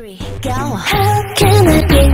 three, go. How can I be